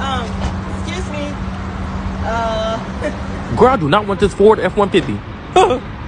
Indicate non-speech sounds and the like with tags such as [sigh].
Um, excuse me. Uh. [laughs] Girl, I do not want this Ford F-150. [laughs]